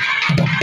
Gracias.